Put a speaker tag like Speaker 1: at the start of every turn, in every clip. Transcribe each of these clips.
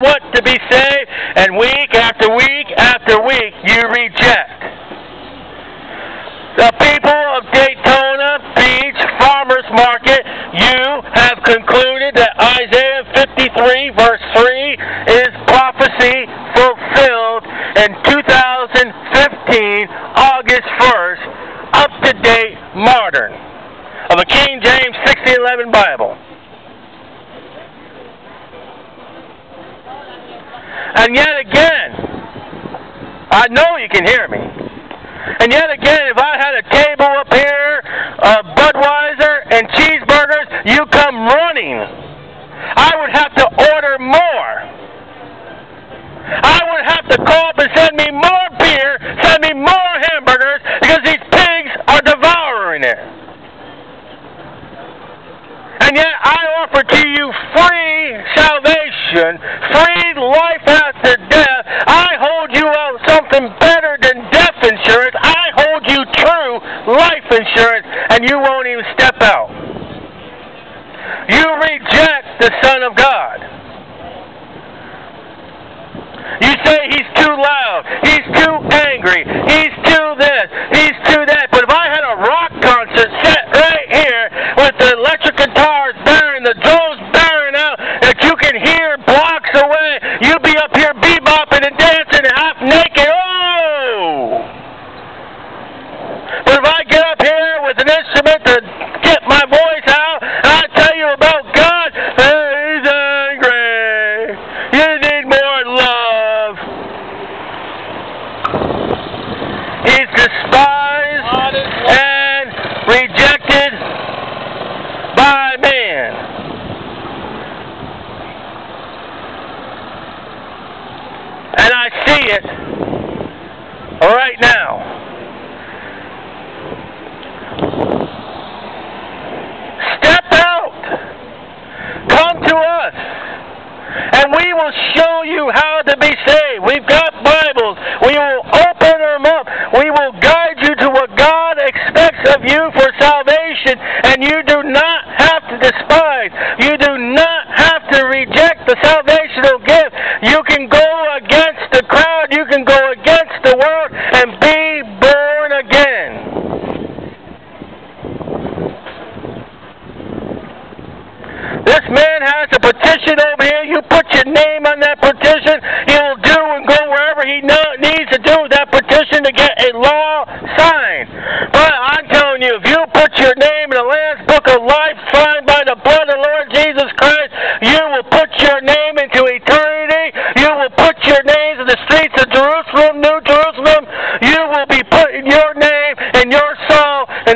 Speaker 1: want to be saved, and week after week. the car.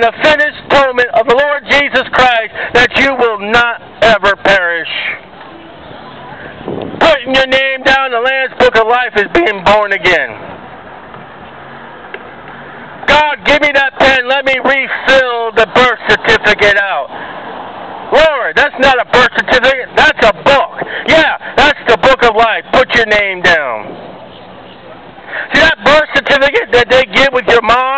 Speaker 1: in the finished atonement of the Lord Jesus Christ that you will not ever perish. Putting your name down in the Lamb's Book of Life is being born again. God, give me that pen. Let me refill the birth certificate out. Lord, that's not a birth certificate. That's a book. Yeah, that's the book of life. Put your name down. See that birth certificate that they get with your mom?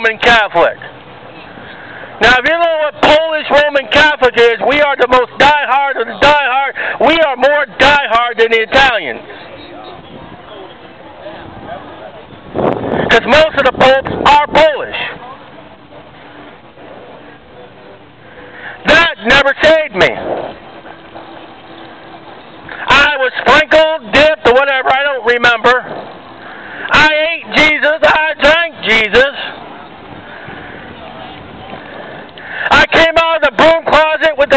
Speaker 1: Roman Catholic. Now, if you know what Polish Roman Catholic is, we are the most diehard of the diehard. We are more diehard than the Italians. Because most of the popes are Polish. That never saved me. I was sprinkled, dipped, or whatever, I don't remember. I ate Jesus, I drank Jesus.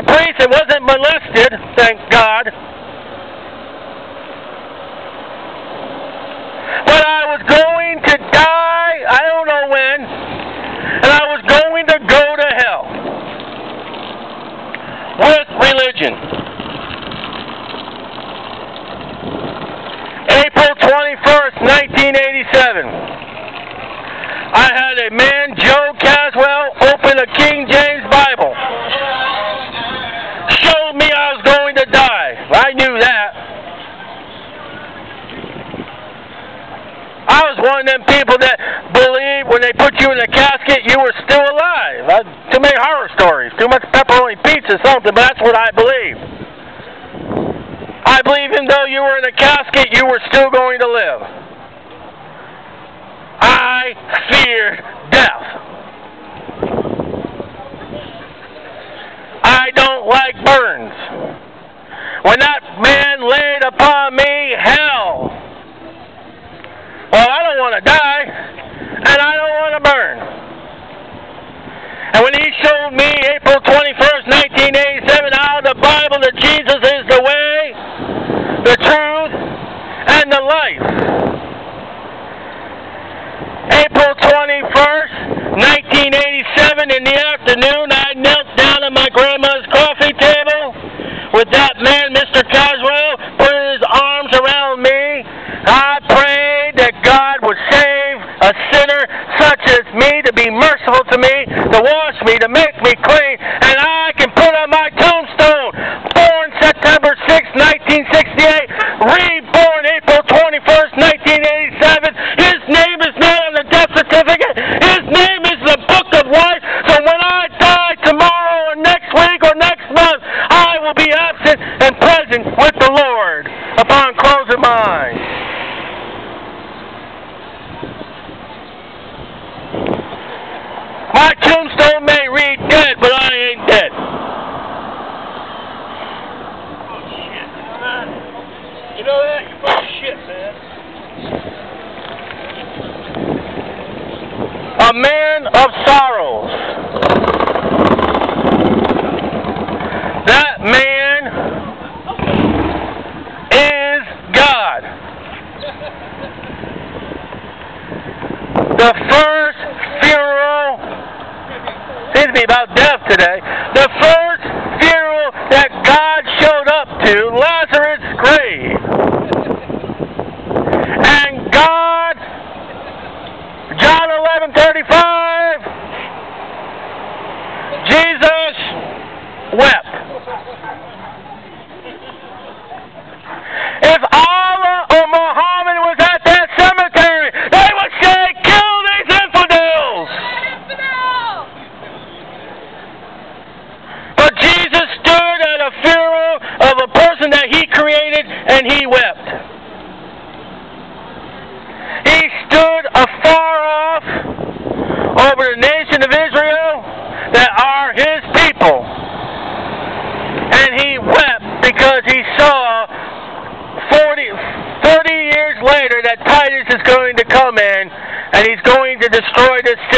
Speaker 1: Priest and wasn't molested, thank God. But I was going to die, I don't know when, and I was going to go to hell with religion. April 21st, 1987. I had a man, Joe Caswell, open a King James Bible. Showed me I was going to die. I knew that. I was one of them people that believed when they put you in a casket, you were still alive. I, too many horror stories, too much pepperoni pizza, something, but that's what I believe. I believe even though you were in a casket, you were still going to live. I fear death. I don't like burns. When that man laid upon me hell, well, I don't want to die, and I don't want to burn. And when he showed me April 21st, 1987, out of the Bible that Jesus is the way, the truth, and the life. April 21st, 1987, in the afternoon, I knelt down at my grandma's coffee table with that man, Mr. Caswell, put his arms around me. I prayed that God would save a sinner such as me to be merciful to me,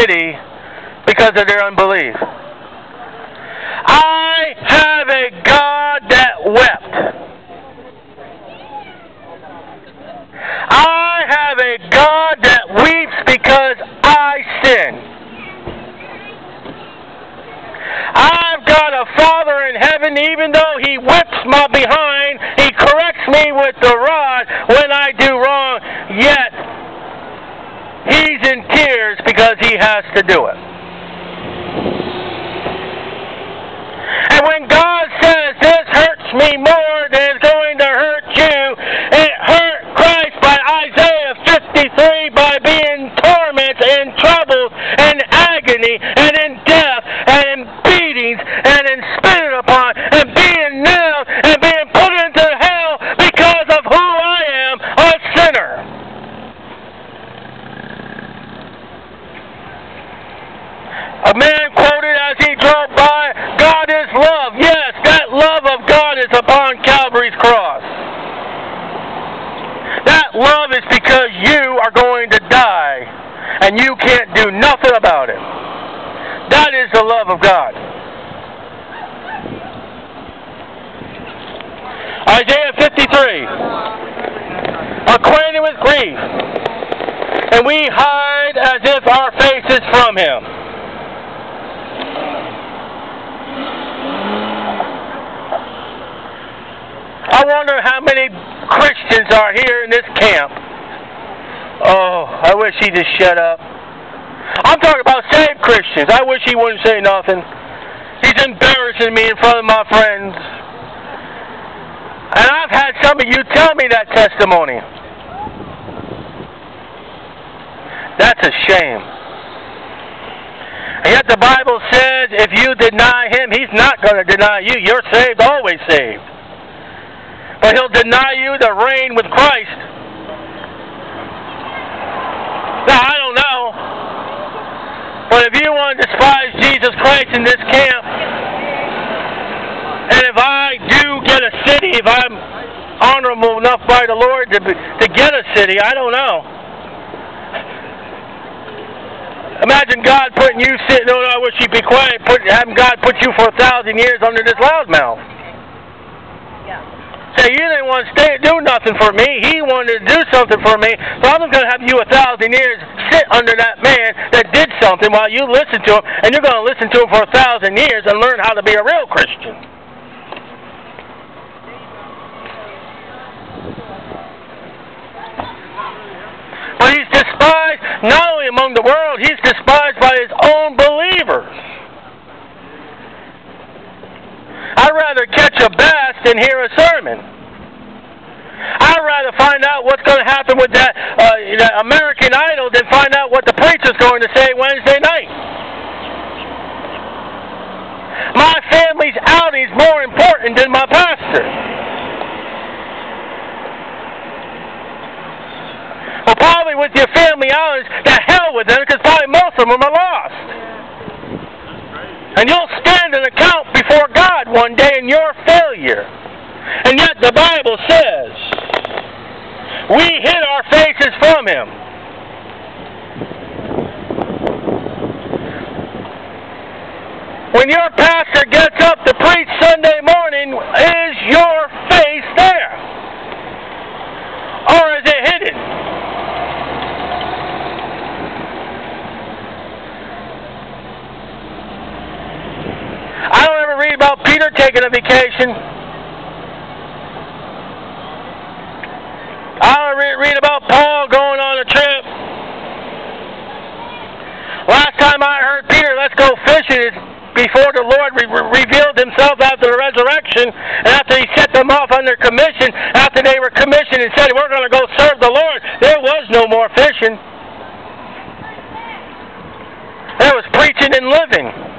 Speaker 1: city because of their unbelief. I have a God that wept. I have a God that weeps because I sin. I've got a Father in heaven, even though He whips my behind, He corrects me with the rod when I do wrong, yet He's in because He has to do it. And when God says this hurts me more it's going to hurt you, it hurt Christ by Isaiah 53 by being tormented and troubled and agony and in death and in beatings and in spitting upon and being nailed and being put into hell because of who I am, a sinner. You are going to die, and you can't do nothing about it. That is the love of God. Isaiah 53. Acquainted with grief, and we hide as if our face is from him. I wonder how many Christians are here in this camp. Oh, I wish he'd just shut up. I'm talking about saved Christians. I wish he wouldn't say nothing. He's embarrassing me in front of my friends. And I've had some of you tell me that testimony. That's a shame. And yet the Bible says if you deny him, he's not going to deny you. You're saved, always saved. But he'll deny you the reign with Christ. Now, I don't know. But if you want to despise Jesus Christ in this camp, and if I do get a city, if I'm honorable enough by the Lord to, to get a city, I don't know. Imagine God putting you sitting, oh, I wish you'd be quiet, put, having God put you for a thousand years under this loudmouth. Say, you didn't want to stay do nothing for me. He wanted to do something for me. So I'm going to have you a thousand years sit under that man that did something while you listen to him, and you're going to listen to him for a thousand years and learn how to be a real Christian. But he's despised not only among the world, he's despised by his own believers. I'd rather catch a bass than hear a sermon. I'd rather find out what's going to happen with that, uh, that American Idol than find out what the preacher's going to say Wednesday night. My family's outing's more important than my pastor. Well, probably with your family outings, to hell with them, because probably most of them are lost. And you'll stand before God one day in your failure. And yet the Bible says, we hid our faces from Him. When your pastor gets up to preach Sunday morning, is your face there? Or is it hidden? Read about Peter taking a vacation. I don't re- read about Paul going on a trip. Last time I heard Peter, let's go fishing, is before the Lord re- revealed himself after the resurrection, and after he set them off under commission, after they were commissioned and said, we're going to go serve the Lord, there was no more fishing. There was preaching and living.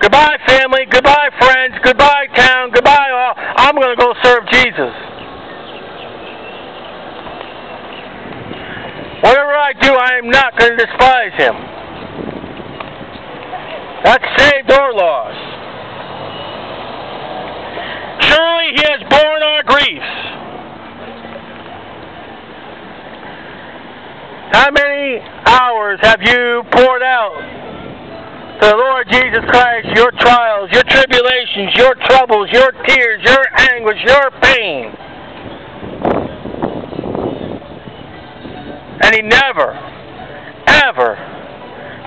Speaker 1: Goodbye, family. Goodbye, friends. Goodbye, town. Goodbye, all. I'm going to go serve Jesus. Whatever I do, I am not going to despise him. That's saved or lost. Surely he has borne our griefs. How many hours have you the Lord Jesus Christ your trials, your tribulations, your troubles, your tears, your anguish, your pain. And He never, ever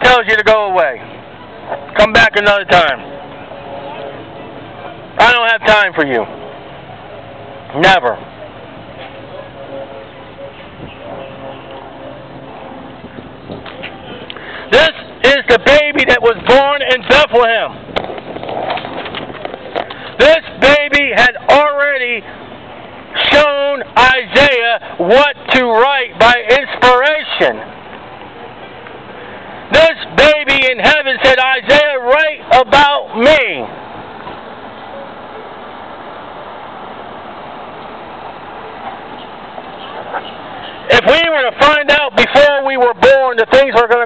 Speaker 1: tells you to go away. Come back another time. I don't have time for you. Never. This is the baby that was born in Bethlehem. This baby had already shown Isaiah what to write by inspiration. This baby in heaven said, Isaiah, write about me.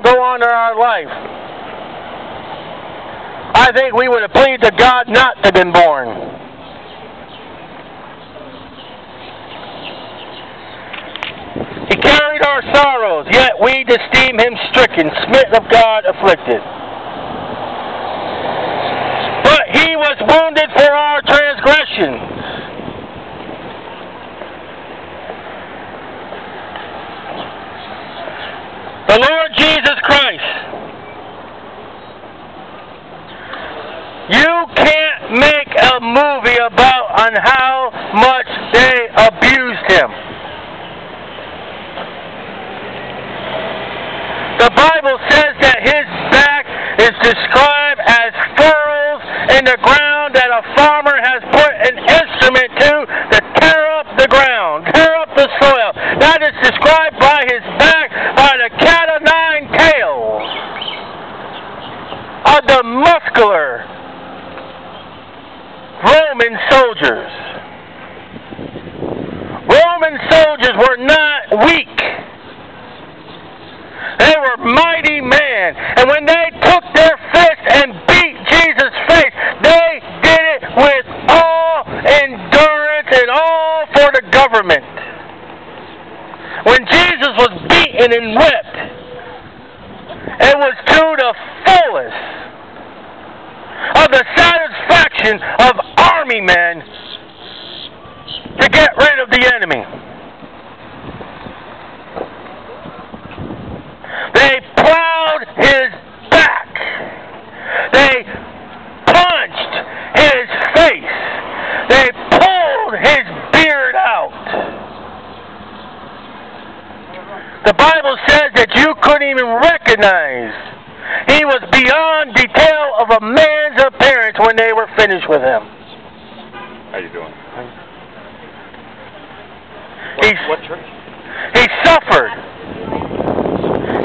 Speaker 1: go on in our life. I think we would have pleaded to God not to have been born. He carried our sorrows, yet we esteem him stricken, smitten of God, afflicted. But he was wounded for our transgression. The Lord Jesus Christ. You can't make a movie about on how much
Speaker 2: How you doing?
Speaker 1: What, he's,
Speaker 2: what church?
Speaker 1: He suffered.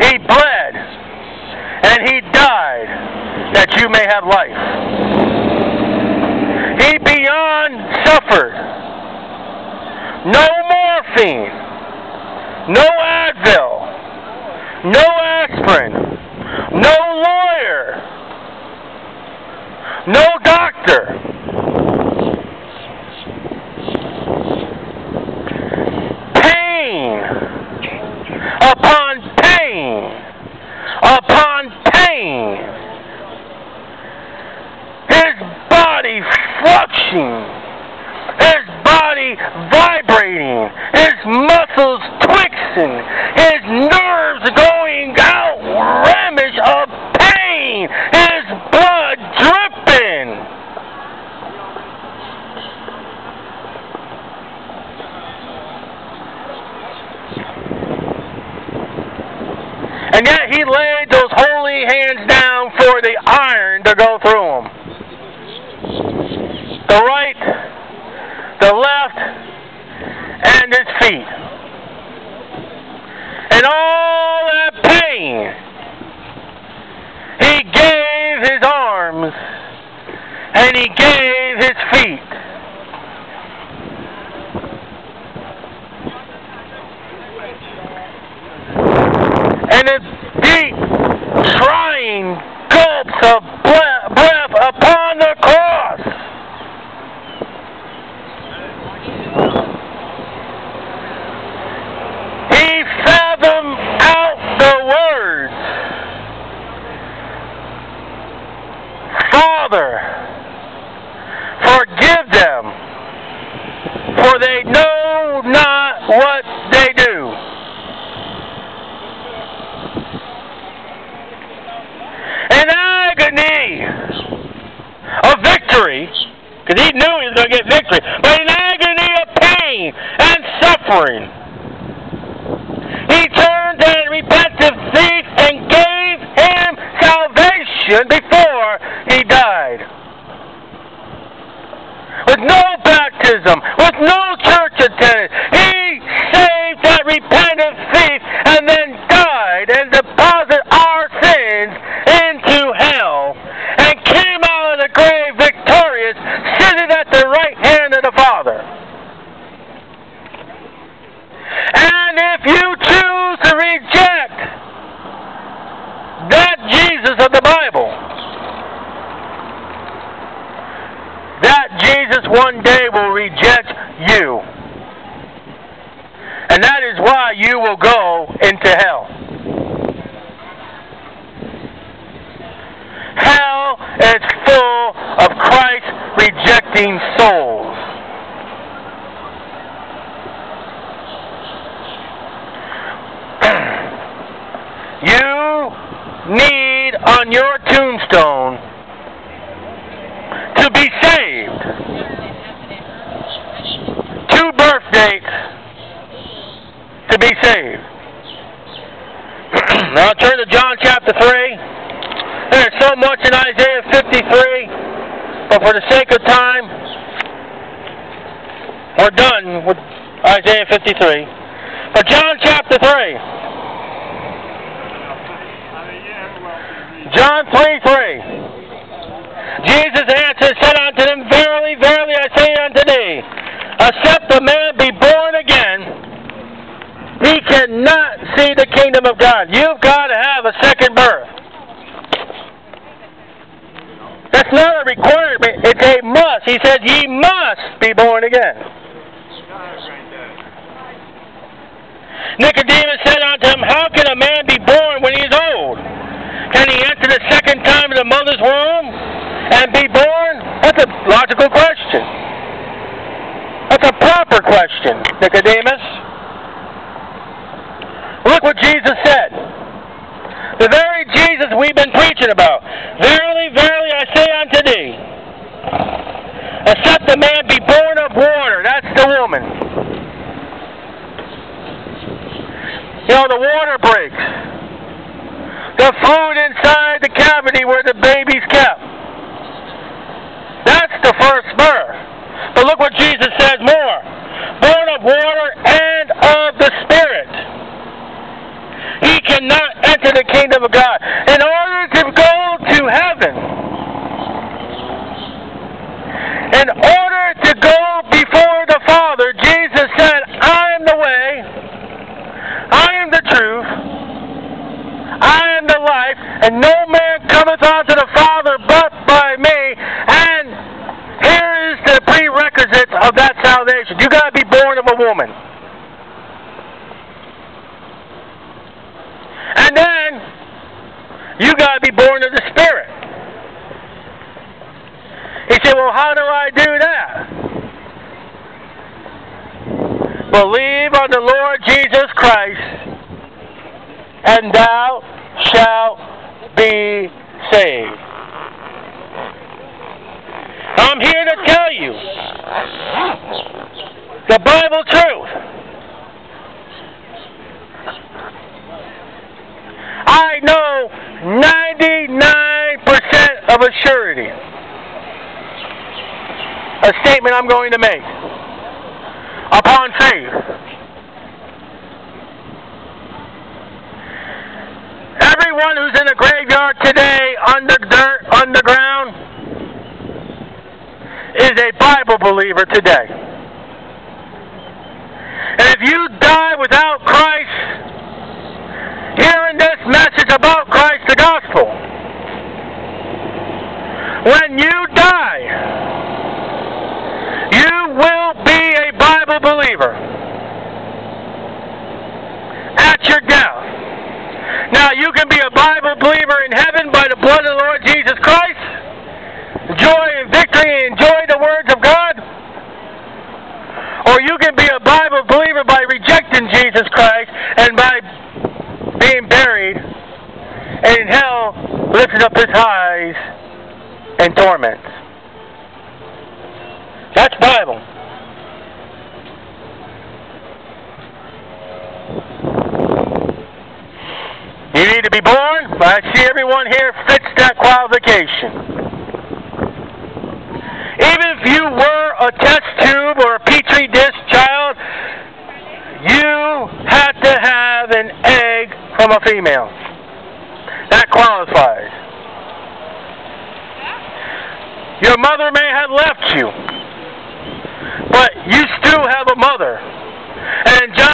Speaker 1: He bled. And he died that you may have life. He beyond suffered. No morphine. No Advil. No aspirin. No lawyer. No doctor. its muscles twitching, minutes rejecting souls. you need on your tombstone to be saved. Two birth dates to be saved. now turn to John chapter 3. There's so much in Isaiah 53, but for the sake of time, we're done with Isaiah 53. But John chapter 3. John 3 3. Jesus answered, said statement I'm going to make upon faith. Everyone who's in the graveyard today, under dirt, underground, is a Bible believer today. And if you die without Christ, hearing this message about Christ the gospel, when you die, you will be believer at your death. Now, you can be a Bible believer in heaven by the blood of the Lord Jesus Christ, joy and victory, and enjoy the words of God. Or you can be a Bible believer by rejecting Jesus Christ and by being buried and in hell lifting up his eyes in torment. That's Bible. You need to be born, I see everyone here fits that qualification. Even if you were a test tube or a petri dish child, you had to have an egg from a female. That qualifies. Your mother may have left you, but you still have a mother. And John